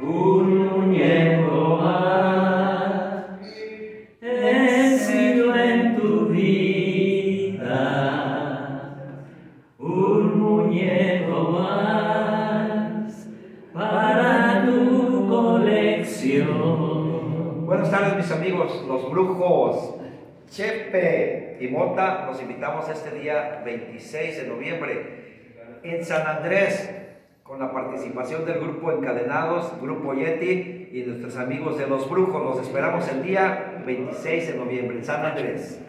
un muñeco más. He sido en tu vida un muñeco más para tu colección. Buenas tardes mis amigos, los brujos. Chepe y Mota, los invitamos este día 26 de noviembre en San Andrés participación del grupo Encadenados, Grupo Yeti y nuestros amigos de los brujos. Los esperamos el día 26 de noviembre en San Andrés.